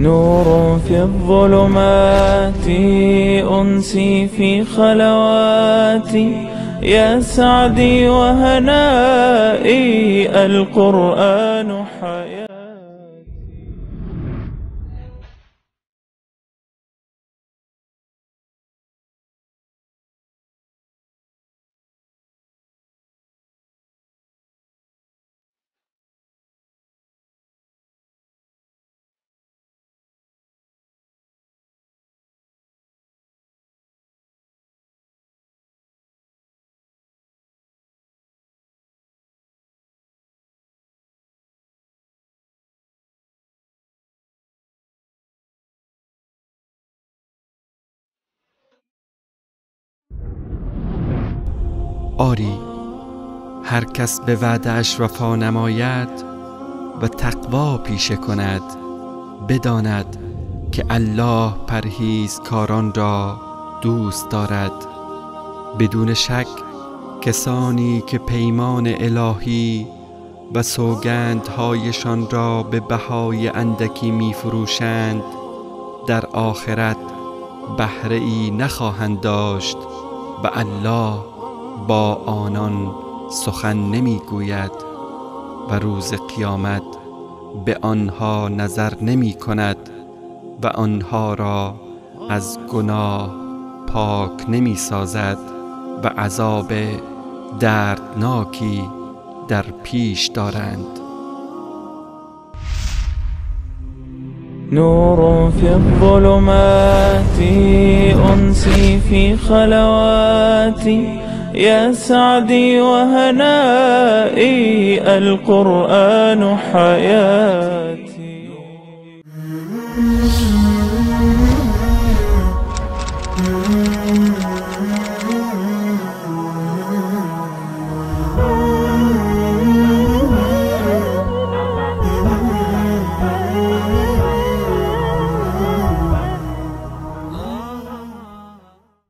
نور في الظلمات أنسي في خلواتي يا سعدي وهنائي القرآن حياتي آری هر کس به وعده اش وفا نماید و تقوا پیشه کند بداند که الله پرهیزکاران را دوست دارد. بدون شک کسانی که پیمان الهی و سوگندهایشان را به بهای اندکی می فروشند در آخرت بهره ای نخواهند داشت و الله با آنان سخن نمی گوید و روز قیامت به آنها نظر نمی کند و آنها را از گناه پاک نمی سازد و عذاب دردناکی در پیش دارند. نور في الظلمات أنسي في خلواتي يا سعدي وهنائي القرآن حياتي.